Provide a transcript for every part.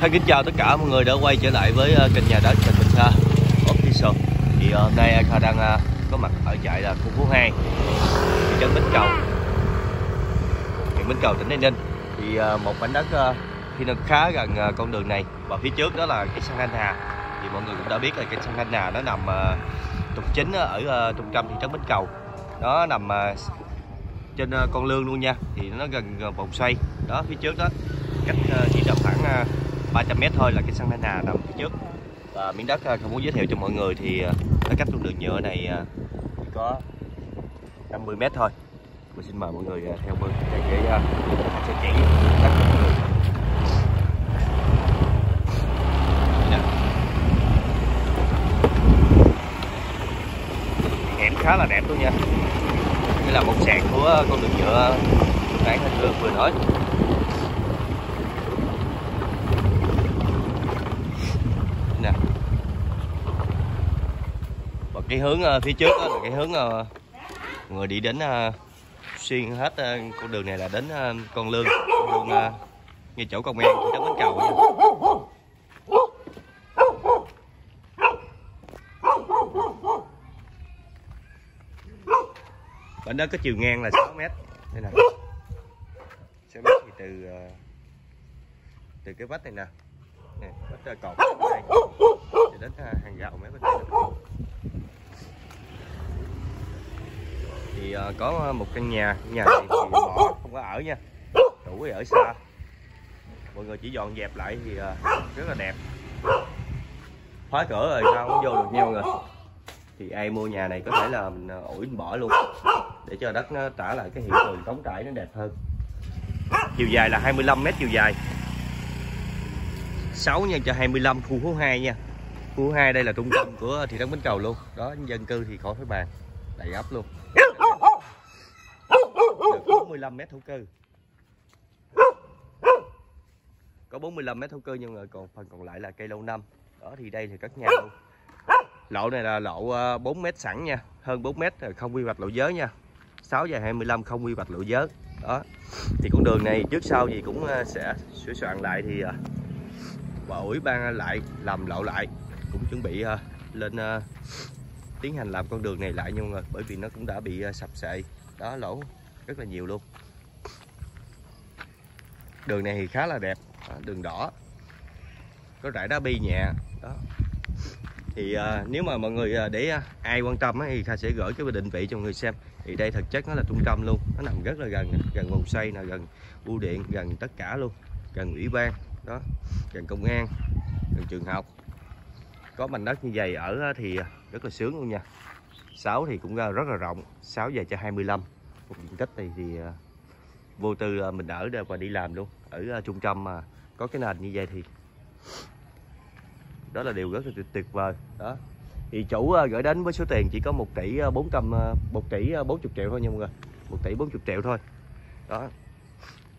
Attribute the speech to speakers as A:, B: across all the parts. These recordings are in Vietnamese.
A: Thân kính chào tất cả mọi người đã quay trở lại với ờ, kênh nhà đất Trần Bình Sa Official. Thì ờ, hôm nay ờ, Kha đang có mặt ở trại là khu phố 2 thị trấn Bến Cầu. Huyện Bến Cầu, tỉnh Tây Ninh. Thì một mảnh đất khi thì nó khá gần con đường này và phía trước đó là cái sông Anh Hà. Thì mọi người cũng đã biết là cái sông Anh Hà nó nằm trục chính ở trung tâm thị trấn Bến Cầu. Nó nằm trên con lương luôn nha. Thì nó gần vòng xoay. Đó, phía trước đó, cách chỉ tầm khoảng 300 mét thôi là cái sân Thanh Hà nằm phía trước. Và miếng đất à, không muốn giới thiệu cho mọi người thì à, cái cách con đường nhựa này à, chỉ có 50 mét thôi. Mình xin mời mọi người theo bước để cái sẽ chỉ đất mọi người hẻm khá là đẹp luôn nha. Đây là một sàn của con đường nhựa lúc hình anh vừa nói. Cái hướng ờ, phía trước đó là cái hướng ờ, người đi đến ờ, xuyên hết ờ, con đường này là đến ờ, con lương. Con lương ờ, ngay chỗ công an thị trấn bến cầu nha. Bên đó có chiều ngang là 6 mét. Đây nè. 6 mét thì từ ờ, từ cái vách này nè. Nè vách ờ, cột. Đây. Cho đến ờ, hàng gạo mấy bên đây thì ờ, có một căn nhà nhà này thì bỏ, không có ở nha. Chủ thì ở xa. Mọi người chỉ dọn dẹp lại thì ờ, rất là đẹp. Khóa cửa rồi sao không vô được nhau rồi thì ai mua nhà này có thể là mình ờ, ủi mình bỏ luôn, để cho đất nó trả lại cái hiện tượng trống trải nó đẹp hơn. Chiều dài là 25 mét chiều dài. 6 nhân cho 25 khu phố 2 nha. Khu phố 2 đây là trung tâm của thị trấn Bến Cầu luôn. Đó, dân cư thì khỏi phải bàn. Đầy ấp luôn. 45 mét thổ cư có 45 mét thổ cư nhưng mà còn phần còn lại là cây lâu năm. Đó thì đây thì cất nhà luôn lộ này là lộ 4 ờ, mét sẵn nha hơn 4 mét rồi không quy hoạch lộ giới nha. 6 giờ 25 không quy hoạch lộ giới. Đó thì con đường này trước sau gì cũng ờ, sẽ sửa soạn lại thì ờ, và ủy ban lại làm lộ lại cũng chuẩn bị ờ, lên tiến hành làm con đường này lại nhưng mà bởi vì nó cũng đã bị sập sệ. Đó lỗ rất là nhiều luôn. Đường này thì khá là đẹp đó, đường đỏ. Có rải đá bi nhẹ đó. Thì à, nếu mà mọi người à, để à, ai quan tâm ấy thì Kha sẽ gửi cái định vị cho mọi người xem. Thì đây thực chất nó là trung tâm luôn nó nằm rất là gần gần vòng xoay là gần bưu điện gần tất cả luôn. Gần ủy ban đó. Gần công an gần trường học. Có mảnh đất như vậy ở thì rất là sướng luôn nha. 6 thì cũng rất là rộng 6 giờ cho 25 một diện tích này thì à, vô tư à, mình ở đây và đi làm luôn. Ở à, trung tâm mà có cái nền như vậy thì đó là điều rất là tuyệt, vời. Đó. Thì chủ gửi đến với số tiền chỉ có 1 tỷ 400 1 tỷ 40 triệu thôi nha mọi người. 1 tỷ 40 triệu thôi. Đó.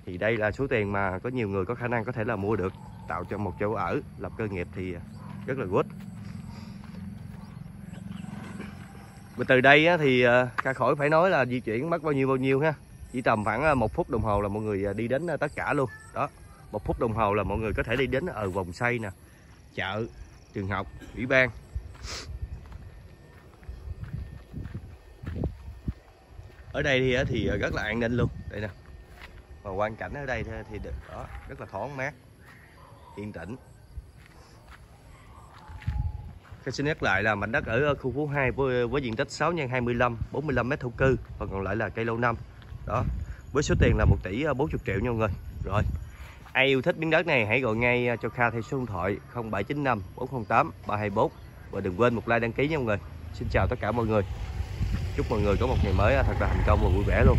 A: Thì đây là số tiền mà có nhiều người có khả năng có thể là mua được tạo cho một chỗ ở lập cơ nghiệp thì rất là good. Và từ đây á, thì ờ, ca khỏi phải nói là di chuyển mất bao nhiêu bao nhiêu ha. Chỉ tầm khoảng ờ, một phút đồng hồ là mọi người ờ, đi đến tất cả luôn. Đó một phút đồng hồ là mọi người có thể đi đến ở vòng xoay nè chợ trường học ủy ban. Ở đây thì, thì rất là an ninh luôn. Đây nè. Và quan cảnh ở đây thì được đó rất là thoáng mát yên tĩnh cái xin nhắc lại là mảnh đất ở khu phố 2 với, với diện tích 6 x 25 45 mét thổ cư và còn lại là cây lâu năm đó với số tiền là 1 tỷ à, 40 triệu nha mọi người rồi Ai yêu thích miếng đất này hãy gọi ngay à, cho Kha theo số điện thoại 0795 408 324 và đừng quên một like đăng ký nha mọi người. Xin chào tất cả mọi người. Chúc mọi người có một ngày mới à, thật là thành công và vui vẻ luôn.